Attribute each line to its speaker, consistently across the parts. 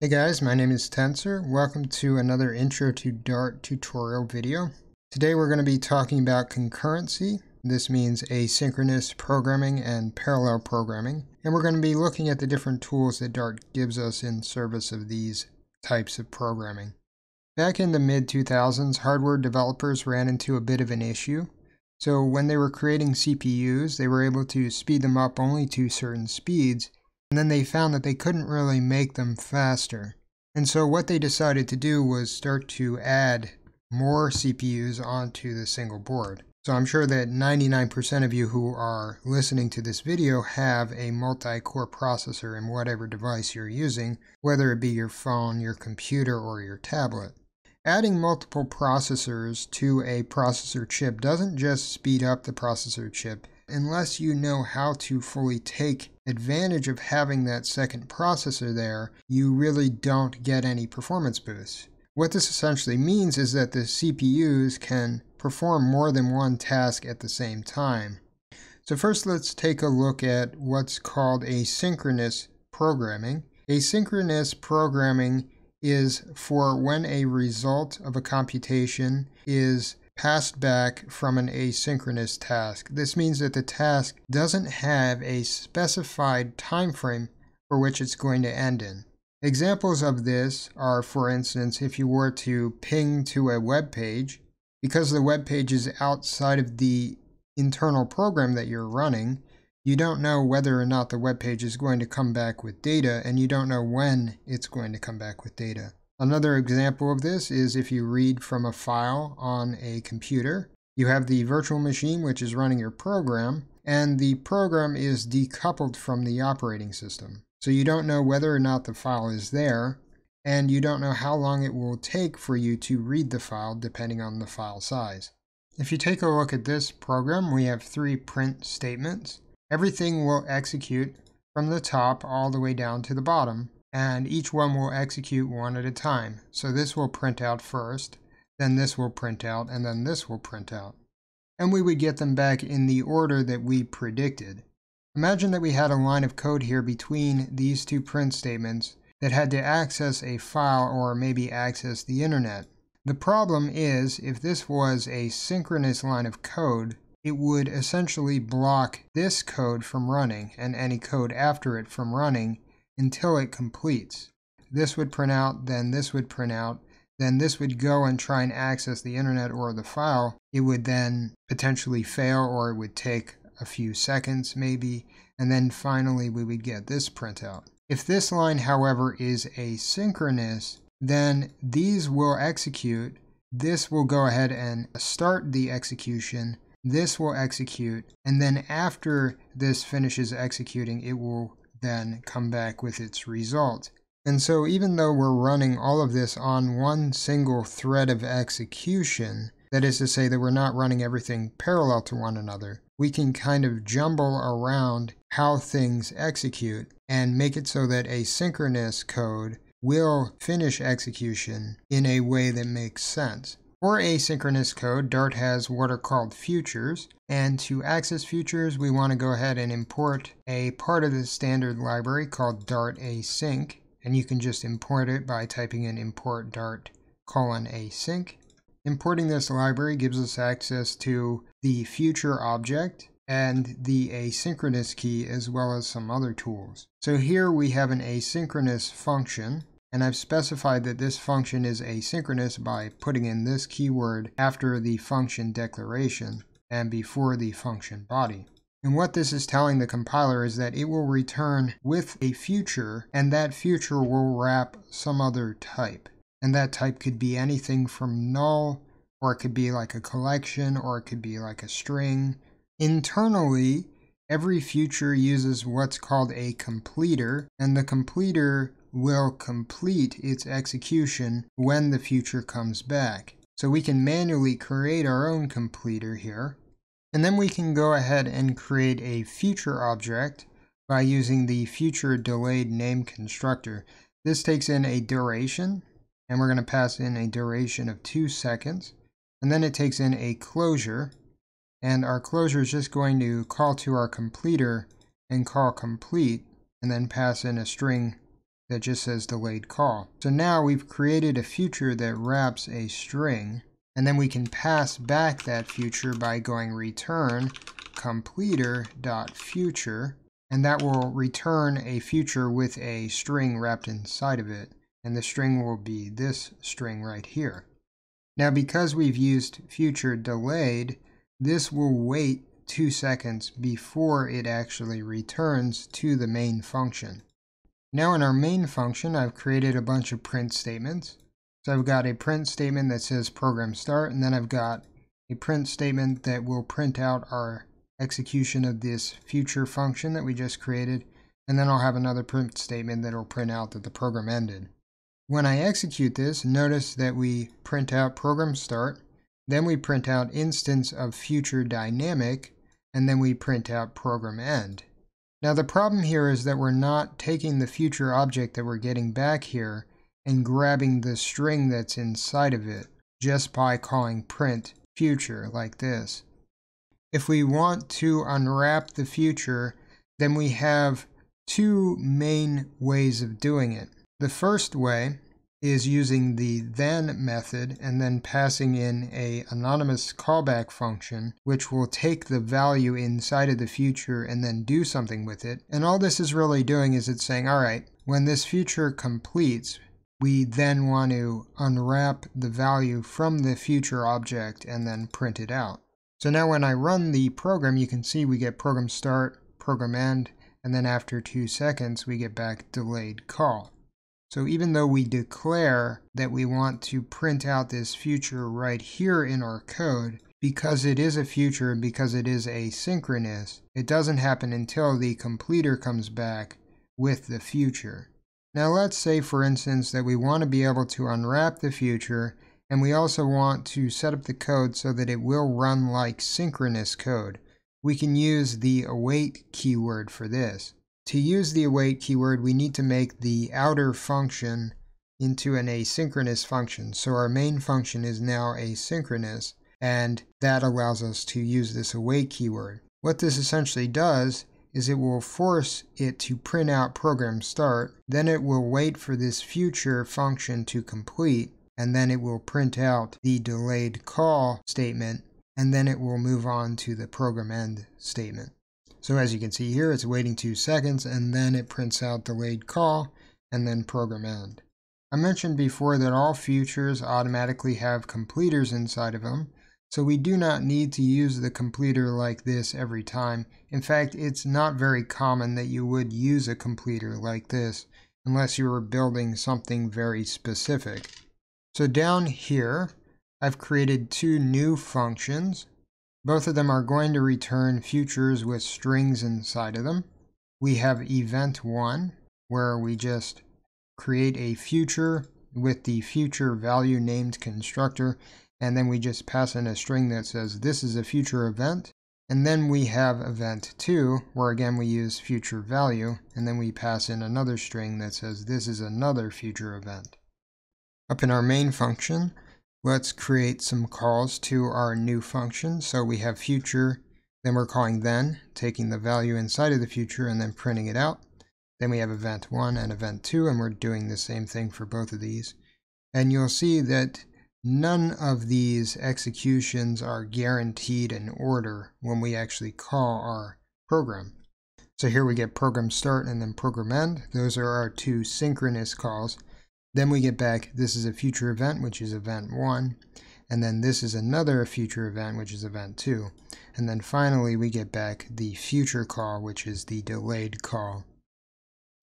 Speaker 1: Hey guys, my name is Tensor. Welcome to another Intro to Dart tutorial video. Today we're going to be talking about concurrency. This means asynchronous programming and parallel programming. And we're going to be looking at the different tools that Dart gives us in service of these types of programming. Back in the mid-2000s, hardware developers ran into a bit of an issue. So when they were creating CPUs, they were able to speed them up only to certain speeds, and then they found that they couldn't really make them faster. And so what they decided to do was start to add more CPUs onto the single board. So I'm sure that 99% of you who are listening to this video have a multi-core processor in whatever device you're using, whether it be your phone, your computer, or your tablet. Adding multiple processors to a processor chip doesn't just speed up the processor chip unless you know how to fully take advantage of having that second processor there, you really don't get any performance boosts. What this essentially means is that the CPUs can perform more than one task at the same time. So first let's take a look at what's called asynchronous programming. Asynchronous programming is for when a result of a computation is passed back from an asynchronous task. This means that the task doesn't have a specified time frame for which it's going to end in. Examples of this are, for instance, if you were to ping to a web page, because the web page is outside of the internal program that you're running, you don't know whether or not the web page is going to come back with data, and you don't know when it's going to come back with data. Another example of this is if you read from a file on a computer. You have the virtual machine which is running your program, and the program is decoupled from the operating system. So you don't know whether or not the file is there, and you don't know how long it will take for you to read the file depending on the file size. If you take a look at this program, we have three print statements. Everything will execute from the top all the way down to the bottom, and each one will execute one at a time. So this will print out first, then this will print out, and then this will print out. And we would get them back in the order that we predicted. Imagine that we had a line of code here between these two print statements that had to access a file or maybe access the internet. The problem is, if this was a synchronous line of code, it would essentially block this code from running and any code after it from running until it completes. This would print out, then this would print out, then this would go and try and access the internet or the file. It would then potentially fail or it would take a few seconds maybe, and then finally we would get this printout. If this line, however, is asynchronous, then these will execute. This will go ahead and start the execution this will execute, and then after this finishes executing, it will then come back with its result. And so even though we're running all of this on one single thread of execution, that is to say that we're not running everything parallel to one another, we can kind of jumble around how things execute and make it so that asynchronous code will finish execution in a way that makes sense. For asynchronous code, Dart has what are called futures, and to access futures, we want to go ahead and import a part of the standard library called Dart async, and you can just import it by typing in import Dart colon async. Importing this library gives us access to the future object and the asynchronous key as well as some other tools. So here we have an asynchronous function and I've specified that this function is asynchronous by putting in this keyword after the function declaration and before the function body. And what this is telling the compiler is that it will return with a future, and that future will wrap some other type. And that type could be anything from null, or it could be like a collection, or it could be like a string. Internally, every future uses what's called a completer, and the completer will complete its execution when the future comes back. So we can manually create our own completer here. And then we can go ahead and create a future object by using the future delayed name constructor. This takes in a duration, and we're going to pass in a duration of two seconds. And then it takes in a closure, and our closure is just going to call to our completer and call complete, and then pass in a string that just says delayed call. So now we've created a future that wraps a string, and then we can pass back that future by going return completer.future, and that will return a future with a string wrapped inside of it, and the string will be this string right here. Now because we've used future delayed, this will wait two seconds before it actually returns to the main function. Now in our main function, I've created a bunch of print statements. So I've got a print statement that says program start, and then I've got a print statement that will print out our execution of this future function that we just created, and then I'll have another print statement that will print out that the program ended. When I execute this, notice that we print out program start, then we print out instance of future dynamic, and then we print out program end. Now the problem here is that we're not taking the future object that we're getting back here and grabbing the string that's inside of it just by calling print future like this. If we want to unwrap the future, then we have two main ways of doing it. The first way is using the then method and then passing in a anonymous callback function which will take the value inside of the future and then do something with it. And all this is really doing is it's saying, all right, when this future completes, we then want to unwrap the value from the future object and then print it out. So now when I run the program, you can see we get program start, program end, and then after two seconds, we get back delayed call. So even though we declare that we want to print out this future right here in our code, because it is a future and because it is asynchronous, it doesn't happen until the completer comes back with the future. Now let's say for instance that we want to be able to unwrap the future and we also want to set up the code so that it will run like synchronous code. We can use the await keyword for this. To use the await keyword, we need to make the outer function into an asynchronous function. So our main function is now asynchronous, and that allows us to use this await keyword. What this essentially does is it will force it to print out program start, then it will wait for this future function to complete, and then it will print out the delayed call statement, and then it will move on to the program end statement. So as you can see here, it's waiting two seconds and then it prints out delayed call and then program end. I mentioned before that all futures automatically have completers inside of them, so we do not need to use the completer like this every time. In fact, it's not very common that you would use a completer like this unless you were building something very specific. So down here, I've created two new functions. Both of them are going to return futures with strings inside of them. We have event 1, where we just create a future with the future value named constructor, and then we just pass in a string that says this is a future event. And then we have event 2, where again we use future value, and then we pass in another string that says this is another future event. Up in our main function, Let's create some calls to our new function. So we have future, then we're calling then, taking the value inside of the future and then printing it out. Then we have event 1 and event 2, and we're doing the same thing for both of these. And you'll see that none of these executions are guaranteed in order when we actually call our program. So here we get program start and then program end. Those are our two synchronous calls. Then we get back, this is a future event, which is event 1. And then this is another future event, which is event 2. And then finally, we get back the future call, which is the delayed call.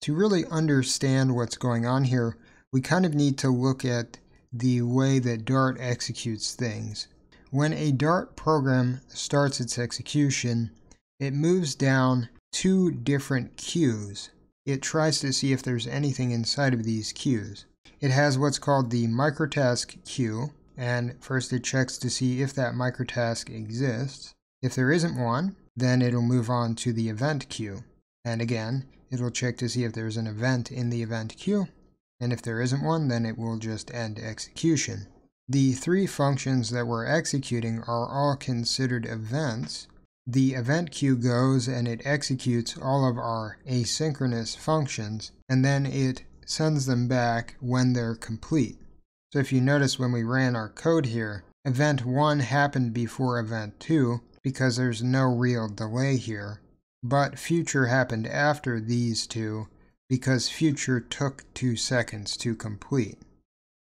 Speaker 1: To really understand what's going on here, we kind of need to look at the way that Dart executes things. When a Dart program starts its execution, it moves down two different queues. It tries to see if there's anything inside of these queues. It has what's called the microtask queue, and first it checks to see if that microtask exists. If there isn't one, then it'll move on to the event queue. And again, it'll check to see if there's an event in the event queue, and if there isn't one, then it will just end execution. The three functions that we're executing are all considered events. The event queue goes and it executes all of our asynchronous functions, and then it sends them back when they're complete. So if you notice when we ran our code here, event 1 happened before event 2 because there's no real delay here, but future happened after these two because future took 2 seconds to complete.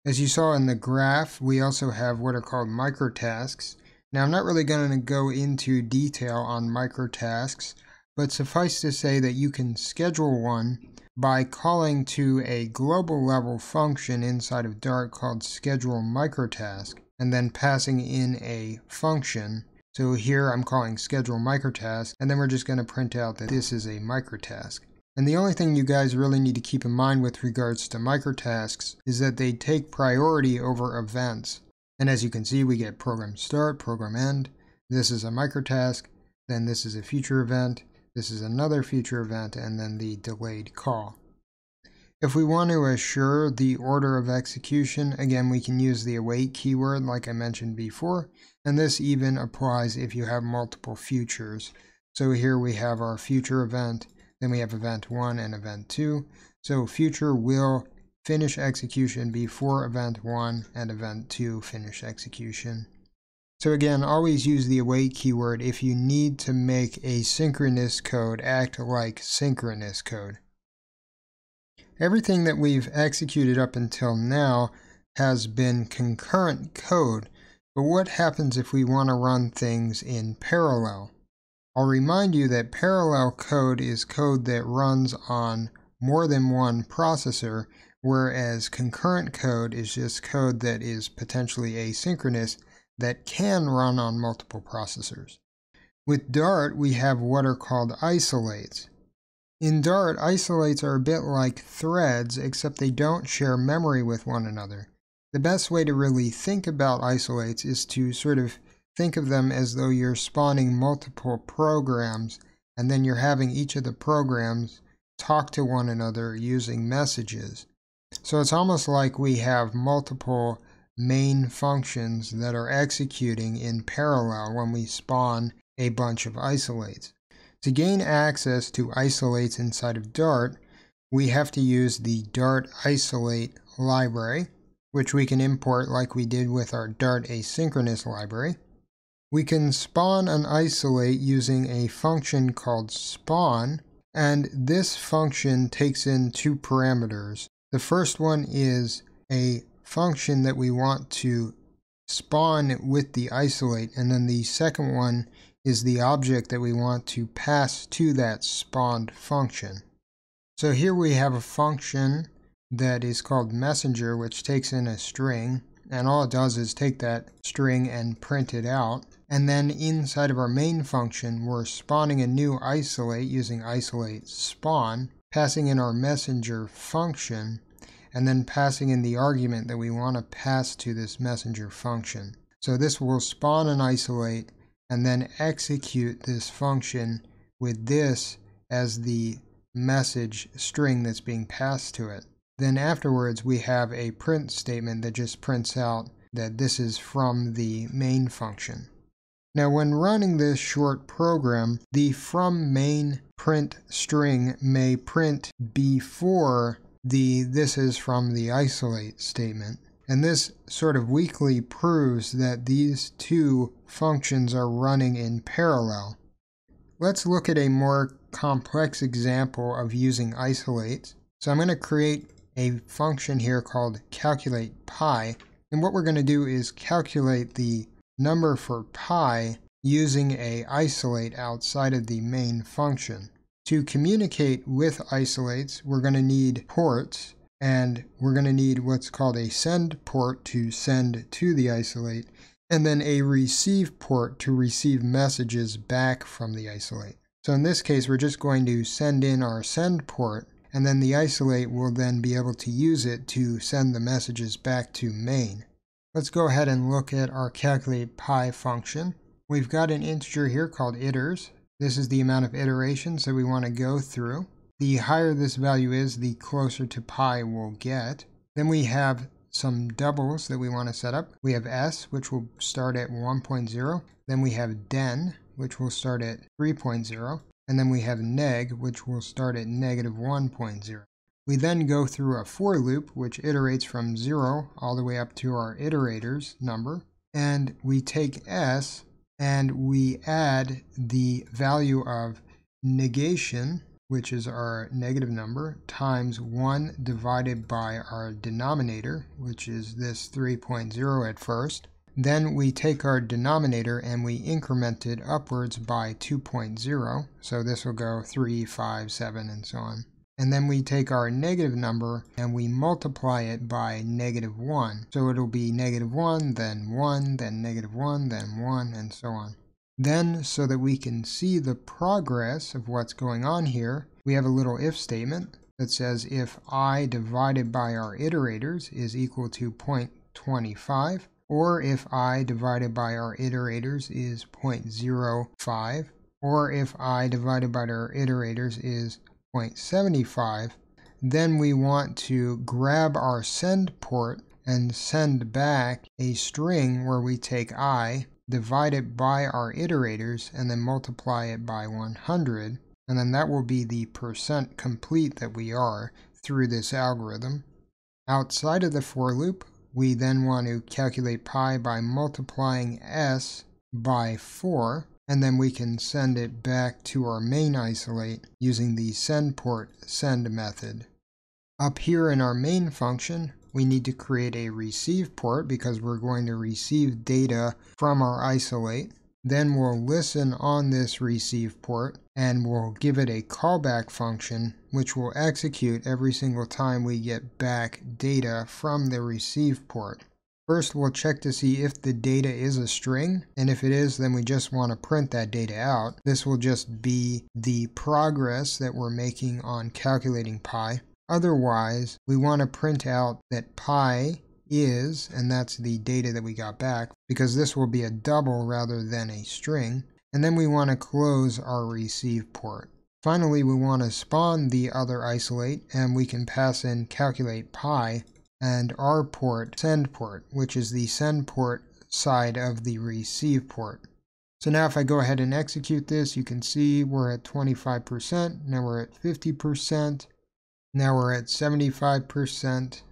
Speaker 1: As you saw in the graph, we also have what are called microtasks. Now I'm not really going to go into detail on microtasks, but suffice to say that you can schedule one by calling to a global level function inside of Dart called schedule microtask and then passing in a function. So here I'm calling schedule microtask and then we're just going to print out that this is a microtask. And the only thing you guys really need to keep in mind with regards to microtasks is that they take priority over events. And as you can see, we get program start, program end. This is a microtask, then this is a future event, this is another future event and then the delayed call. If we want to assure the order of execution, again, we can use the await keyword like I mentioned before, and this even applies if you have multiple futures. So here we have our future event, then we have event 1 and event 2. So future will finish execution before event 1 and event 2 finish execution. So again, always use the await keyword if you need to make asynchronous code act like synchronous code. Everything that we've executed up until now has been concurrent code, but what happens if we want to run things in parallel? I'll remind you that parallel code is code that runs on more than one processor, whereas concurrent code is just code that is potentially asynchronous that can run on multiple processors. With Dart, we have what are called isolates. In Dart, isolates are a bit like threads, except they don't share memory with one another. The best way to really think about isolates is to sort of think of them as though you're spawning multiple programs, and then you're having each of the programs talk to one another using messages. So it's almost like we have multiple main functions that are executing in parallel when we spawn a bunch of isolates. To gain access to isolates inside of Dart, we have to use the Dart isolate library, which we can import like we did with our Dart asynchronous library. We can spawn an isolate using a function called spawn, and this function takes in two parameters. The first one is a function that we want to spawn with the isolate, and then the second one is the object that we want to pass to that spawned function. So here we have a function that is called messenger, which takes in a string, and all it does is take that string and print it out. And then inside of our main function, we're spawning a new isolate using isolate spawn, passing in our messenger function, and then passing in the argument that we want to pass to this messenger function. So this will spawn and isolate and then execute this function with this as the message string that's being passed to it. Then afterwards we have a print statement that just prints out that this is from the main function. Now when running this short program, the from main print string may print before the this is from the isolate statement. And this sort of weakly proves that these two functions are running in parallel. Let's look at a more complex example of using isolates. So I'm going to create a function here called calculate pi. And what we're going to do is calculate the number for pi using a isolate outside of the main function. To communicate with isolates, we're going to need ports, and we're going to need what's called a send port to send to the isolate, and then a receive port to receive messages back from the isolate. So in this case, we're just going to send in our send port, and then the isolate will then be able to use it to send the messages back to main. Let's go ahead and look at our calculate pi function. We've got an integer here called iters, this is the amount of iterations that we want to go through. The higher this value is, the closer to pi we'll get. Then we have some doubles that we want to set up. We have s, which will start at 1.0. Then we have den, which will start at 3.0. And then we have neg, which will start at negative 1.0. We then go through a for loop which iterates from 0 all the way up to our iterators number. And we take s and we add the value of negation, which is our negative number, times 1 divided by our denominator, which is this 3.0 at first. Then we take our denominator and we increment it upwards by 2.0. So this will go 3, 5, 7, and so on. And then we take our negative number and we multiply it by negative 1. So it'll be negative 1, then 1, then negative 1, then 1, and so on. Then, so that we can see the progress of what's going on here, we have a little if statement that says if i divided by our iterators is equal to 0.25, or if i divided by our iterators is 0.05, or if i divided by our iterators is 0.75, then we want to grab our send port and send back a string where we take i, divide it by our iterators, and then multiply it by 100, and then that will be the percent complete that we are through this algorithm. Outside of the for loop, we then want to calculate pi by multiplying s by 4, and then we can send it back to our main isolate using the send port send method. Up here in our main function, we need to create a receive port because we're going to receive data from our isolate. Then we'll listen on this receive port and we'll give it a callback function which will execute every single time we get back data from the receive port. First, we'll check to see if the data is a string, and if it is, then we just want to print that data out. This will just be the progress that we're making on calculating pi. Otherwise, we want to print out that pi is, and that's the data that we got back, because this will be a double rather than a string. And then we want to close our receive port. Finally, we want to spawn the other isolate, and we can pass in calculate pi and our port send port, which is the send port side of the receive port. So now if I go ahead and execute this, you can see we're at 25%, now we're at 50%, now we're at 75%,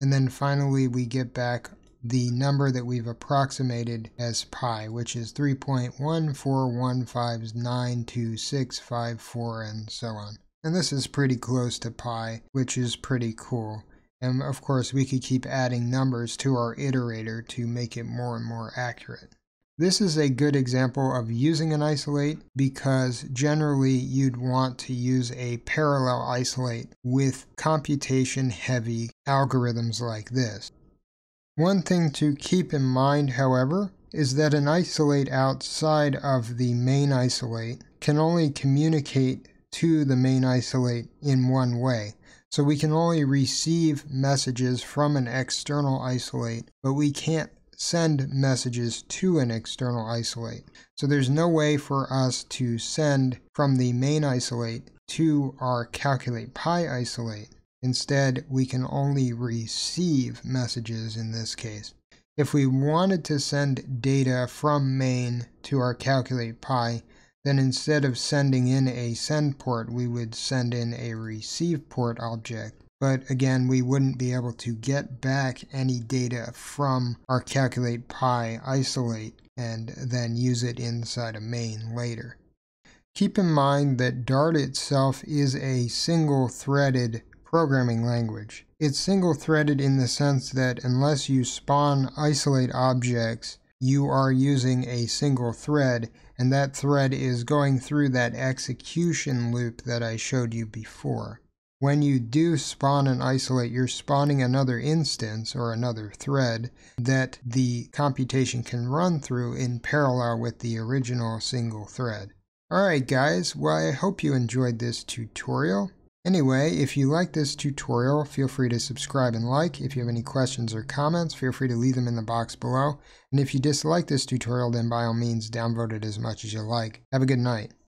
Speaker 1: and then finally we get back the number that we've approximated as pi, which is 3.141592654 and so on. And this is pretty close to pi, which is pretty cool. And of course, we could keep adding numbers to our iterator to make it more and more accurate. This is a good example of using an isolate because generally you'd want to use a parallel isolate with computation heavy algorithms like this. One thing to keep in mind, however, is that an isolate outside of the main isolate can only communicate to the main isolate in one way. So we can only receive messages from an external isolate, but we can't send messages to an external isolate. So there's no way for us to send from the main isolate to our calculate pi isolate. Instead, we can only receive messages in this case. If we wanted to send data from main to our calculate pi, then instead of sending in a send port, we would send in a receive port object. But again, we wouldn't be able to get back any data from our calculate pi isolate and then use it inside a main later. Keep in mind that Dart itself is a single threaded programming language. It's single threaded in the sense that unless you spawn isolate objects, you are using a single thread and that thread is going through that execution loop that I showed you before. When you do spawn and isolate, you're spawning another instance or another thread that the computation can run through in parallel with the original single thread. Alright guys, well I hope you enjoyed this tutorial. Anyway, if you like this tutorial, feel free to subscribe and like. If you have any questions or comments, feel free to leave them in the box below. And if you dislike this tutorial, then by all means downvote it as much as you like. Have a good night.